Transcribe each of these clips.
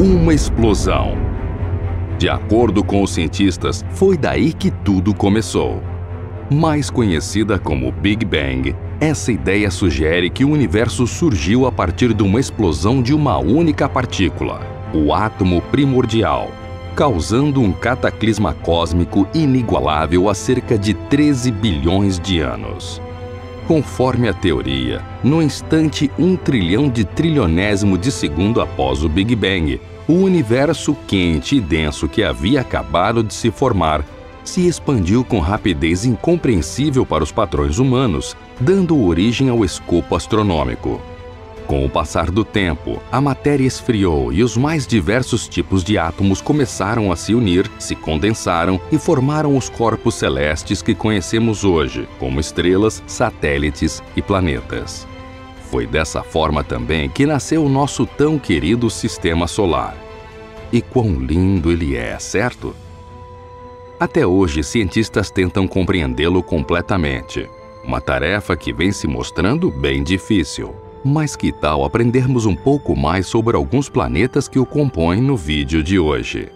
uma explosão. De acordo com os cientistas, foi daí que tudo começou. Mais conhecida como Big Bang, essa ideia sugere que o universo surgiu a partir de uma explosão de uma única partícula, o átomo primordial, causando um cataclisma cósmico inigualável há cerca de 13 bilhões de anos. Conforme a teoria, no instante um trilhão de trilionésimo de segundo após o Big Bang, o universo quente e denso que havia acabado de se formar se expandiu com rapidez incompreensível para os padrões humanos, dando origem ao escopo astronômico. Com o passar do tempo, a matéria esfriou e os mais diversos tipos de átomos começaram a se unir, se condensaram e formaram os corpos celestes que conhecemos hoje, como estrelas, satélites e planetas. Foi dessa forma também que nasceu o nosso tão querido Sistema Solar. E quão lindo ele é, certo? Até hoje, cientistas tentam compreendê-lo completamente. Uma tarefa que vem se mostrando bem difícil. Mas que tal aprendermos um pouco mais sobre alguns planetas que o compõem no vídeo de hoje?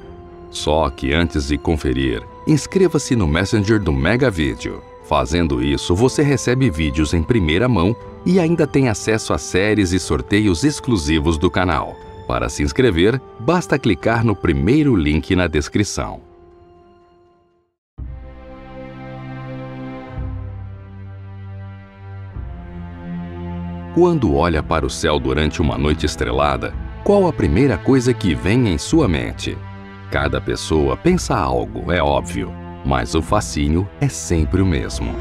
Só que antes de conferir, inscreva-se no Messenger do Mega Vídeo. Fazendo isso, você recebe vídeos em primeira mão e ainda tem acesso a séries e sorteios exclusivos do canal. Para se inscrever, basta clicar no primeiro link na descrição. Quando olha para o céu durante uma noite estrelada, qual a primeira coisa que vem em sua mente? Cada pessoa pensa algo, é óbvio, mas o fascínio é sempre o mesmo.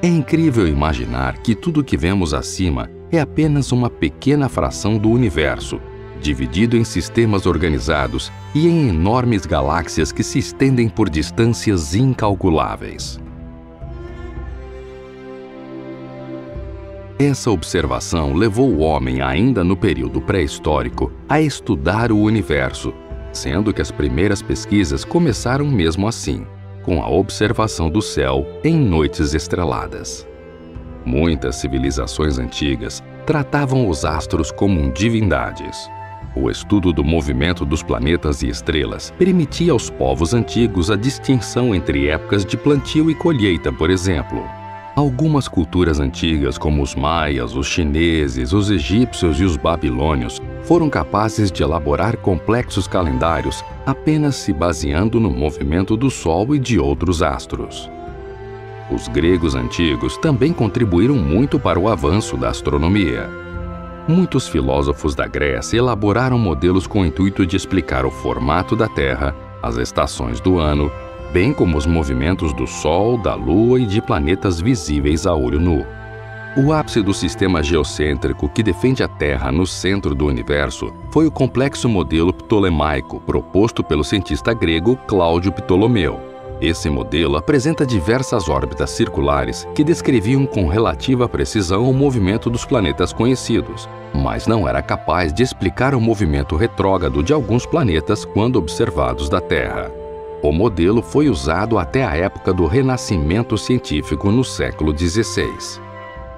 É incrível imaginar que tudo que vemos acima é apenas uma pequena fração do universo, dividido em sistemas organizados e em enormes galáxias que se estendem por distâncias incalculáveis. Essa observação levou o homem, ainda no período pré-histórico, a estudar o universo, sendo que as primeiras pesquisas começaram mesmo assim, com a observação do céu em noites estreladas. Muitas civilizações antigas tratavam os astros como divindades. O estudo do movimento dos planetas e estrelas permitia aos povos antigos a distinção entre épocas de plantio e colheita, por exemplo, Algumas culturas antigas, como os maias, os chineses, os egípcios e os babilônios, foram capazes de elaborar complexos calendários apenas se baseando no movimento do Sol e de outros astros. Os gregos antigos também contribuíram muito para o avanço da astronomia. Muitos filósofos da Grécia elaboraram modelos com o intuito de explicar o formato da Terra, as estações do ano bem como os movimentos do Sol, da Lua e de planetas visíveis a olho nu. O ápice do sistema geocêntrico que defende a Terra no centro do universo foi o complexo modelo ptolemaico proposto pelo cientista grego Cláudio Ptolomeu. Esse modelo apresenta diversas órbitas circulares que descreviam com relativa precisão o movimento dos planetas conhecidos, mas não era capaz de explicar o movimento retrógrado de alguns planetas quando observados da Terra. O modelo foi usado até a época do Renascimento científico no século XVI.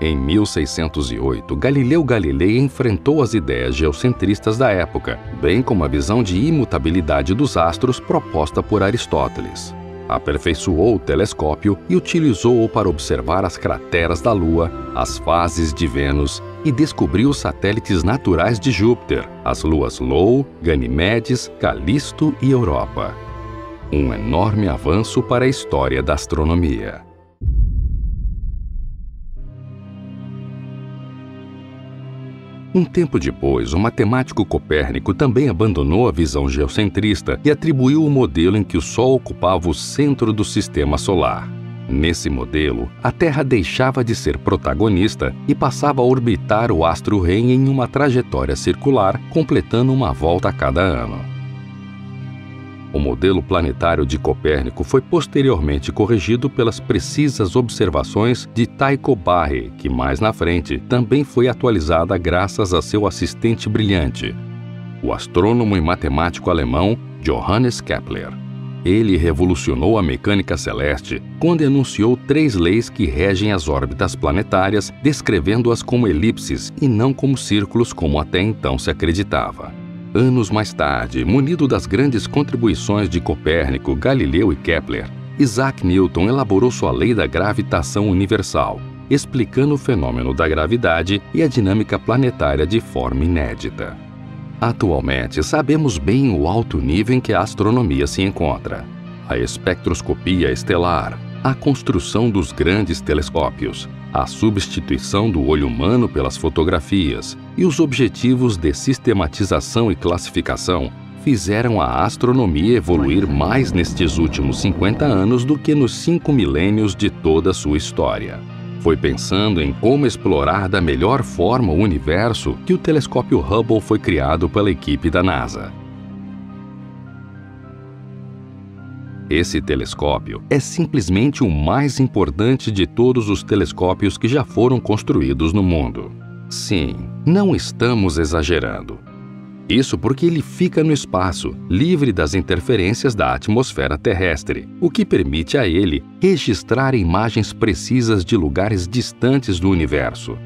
Em 1608, Galileu Galilei enfrentou as ideias geocentristas da época, bem como a visão de imutabilidade dos astros proposta por Aristóteles. Aperfeiçoou o telescópio e utilizou-o para observar as crateras da Lua, as fases de Vênus e descobriu os satélites naturais de Júpiter, as luas Lou, Ganimedes, Calisto e Europa um enorme avanço para a história da astronomia. Um tempo depois, o matemático Copérnico também abandonou a visão geocentrista e atribuiu o modelo em que o Sol ocupava o centro do sistema solar. Nesse modelo, a Terra deixava de ser protagonista e passava a orbitar o astro-rei em uma trajetória circular, completando uma volta a cada ano. O modelo planetário de Copérnico foi posteriormente corrigido pelas precisas observações de Tycho Brahe, que mais na frente também foi atualizada graças a seu assistente brilhante, o astrônomo e matemático alemão Johannes Kepler. Ele revolucionou a mecânica celeste quando enunciou três leis que regem as órbitas planetárias, descrevendo-as como elipses e não como círculos como até então se acreditava. Anos mais tarde, munido das grandes contribuições de Copérnico, Galileu e Kepler, Isaac Newton elaborou sua lei da gravitação universal, explicando o fenômeno da gravidade e a dinâmica planetária de forma inédita. Atualmente, sabemos bem o alto nível em que a astronomia se encontra. A espectroscopia estelar, a construção dos grandes telescópios, a substituição do olho humano pelas fotografias e os objetivos de sistematização e classificação fizeram a astronomia evoluir mais nestes últimos 50 anos do que nos cinco milênios de toda sua história. Foi pensando em como explorar da melhor forma o universo que o telescópio Hubble foi criado pela equipe da NASA. Esse telescópio é simplesmente o mais importante de todos os telescópios que já foram construídos no mundo. Sim, não estamos exagerando. Isso porque ele fica no espaço, livre das interferências da atmosfera terrestre, o que permite a ele registrar imagens precisas de lugares distantes do universo.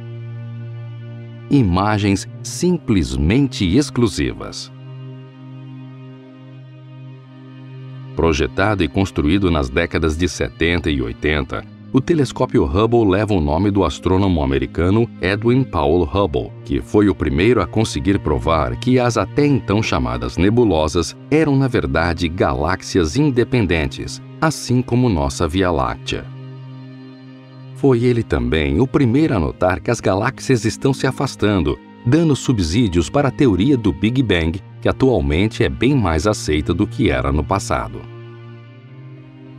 Imagens simplesmente exclusivas. Projetado e construído nas décadas de 70 e 80, o telescópio Hubble leva o nome do astrônomo americano Edwin Powell Hubble, que foi o primeiro a conseguir provar que as até então chamadas nebulosas eram na verdade galáxias independentes, assim como nossa Via Láctea. Foi ele também o primeiro a notar que as galáxias estão se afastando, dando subsídios para a teoria do Big Bang, que atualmente é bem mais aceita do que era no passado.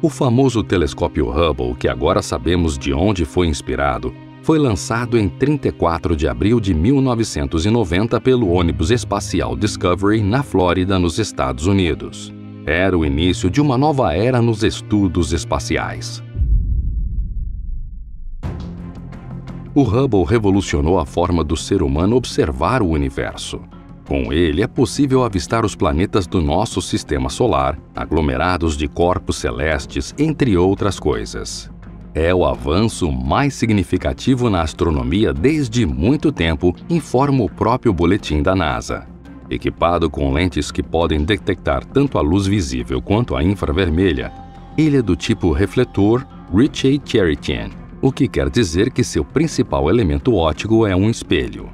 O famoso telescópio Hubble, que agora sabemos de onde foi inspirado, foi lançado em 34 de abril de 1990 pelo ônibus espacial Discovery na Flórida, nos Estados Unidos. Era o início de uma nova era nos estudos espaciais. O Hubble revolucionou a forma do ser humano observar o universo. Com ele, é possível avistar os planetas do nosso sistema solar, aglomerados de corpos celestes, entre outras coisas. É o avanço mais significativo na astronomia desde muito tempo, informa o próprio boletim da NASA. Equipado com lentes que podem detectar tanto a luz visível quanto a infravermelha, ele é do tipo refletor Ritchey-Chrétien, o que quer dizer que seu principal elemento óptico é um espelho.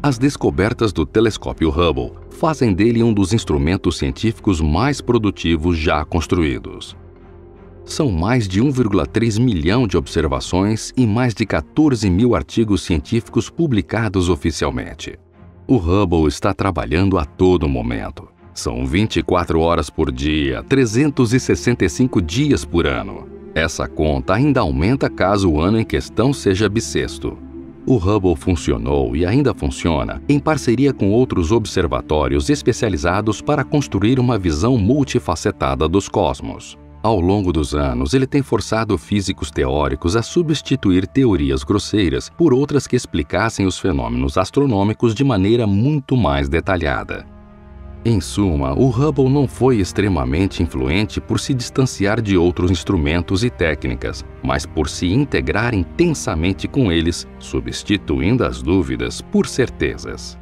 As descobertas do telescópio Hubble fazem dele um dos instrumentos científicos mais produtivos já construídos. São mais de 1,3 milhão de observações e mais de 14 mil artigos científicos publicados oficialmente. O Hubble está trabalhando a todo momento. São 24 horas por dia, 365 dias por ano. Essa conta ainda aumenta caso o ano em questão seja bissexto. O Hubble funcionou e ainda funciona em parceria com outros observatórios especializados para construir uma visão multifacetada dos cosmos. Ao longo dos anos, ele tem forçado físicos teóricos a substituir teorias grosseiras por outras que explicassem os fenômenos astronômicos de maneira muito mais detalhada. Em suma, o Hubble não foi extremamente influente por se distanciar de outros instrumentos e técnicas, mas por se integrar intensamente com eles, substituindo as dúvidas por certezas.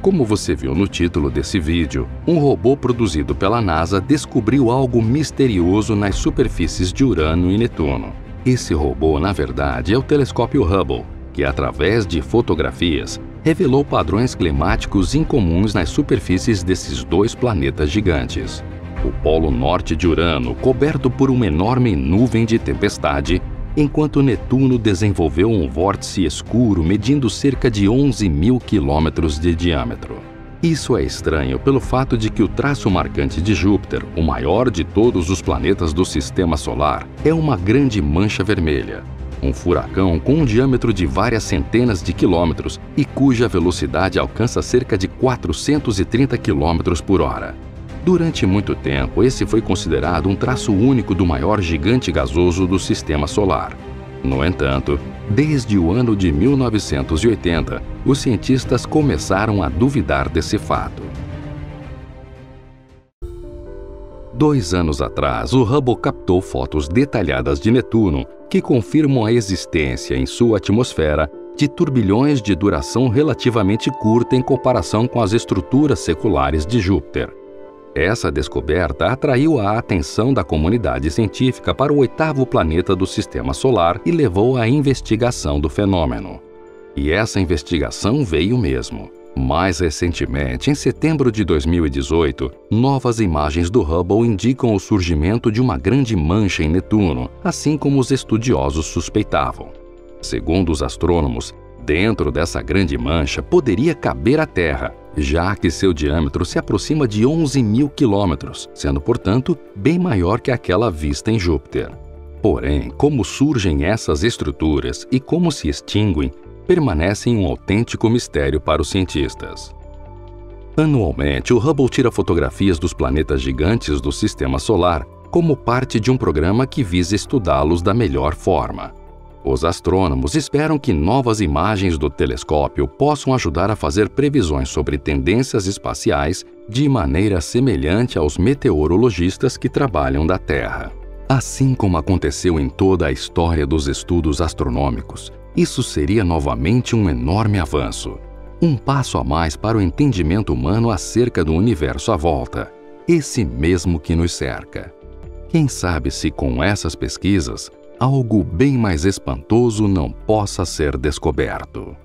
Como você viu no título desse vídeo, um robô produzido pela NASA descobriu algo misterioso nas superfícies de Urano e Netuno. Esse robô, na verdade, é o telescópio Hubble, que, através de fotografias, revelou padrões climáticos incomuns nas superfícies desses dois planetas gigantes. O Polo Norte de Urano, coberto por uma enorme nuvem de tempestade, enquanto Netuno desenvolveu um vórtice escuro medindo cerca de 11 mil quilômetros de diâmetro. Isso é estranho pelo fato de que o traço marcante de Júpiter, o maior de todos os planetas do Sistema Solar, é uma grande mancha vermelha, um furacão com um diâmetro de várias centenas de quilômetros e cuja velocidade alcança cerca de 430 quilômetros por hora. Durante muito tempo, esse foi considerado um traço único do maior gigante gasoso do sistema solar. No entanto, desde o ano de 1980, os cientistas começaram a duvidar desse fato. Dois anos atrás, o Hubble captou fotos detalhadas de Netuno que confirmam a existência em sua atmosfera de turbilhões de duração relativamente curta em comparação com as estruturas seculares de Júpiter. Essa descoberta atraiu a atenção da comunidade científica para o oitavo planeta do Sistema Solar e levou à investigação do fenômeno. E essa investigação veio mesmo. Mais recentemente, em setembro de 2018, novas imagens do Hubble indicam o surgimento de uma grande mancha em Netuno, assim como os estudiosos suspeitavam. Segundo os astrônomos, dentro dessa grande mancha poderia caber a Terra, já que seu diâmetro se aproxima de 11 mil quilômetros, sendo, portanto, bem maior que aquela vista em Júpiter. Porém, como surgem essas estruturas e como se extinguem permanecem um autêntico mistério para os cientistas. Anualmente, o Hubble tira fotografias dos planetas gigantes do Sistema Solar como parte de um programa que visa estudá-los da melhor forma. Os astrônomos esperam que novas imagens do telescópio possam ajudar a fazer previsões sobre tendências espaciais de maneira semelhante aos meteorologistas que trabalham da Terra. Assim como aconteceu em toda a história dos estudos astronômicos, isso seria novamente um enorme avanço. Um passo a mais para o entendimento humano acerca do universo à volta, esse mesmo que nos cerca. Quem sabe se com essas pesquisas algo bem mais espantoso não possa ser descoberto.